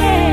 yeah.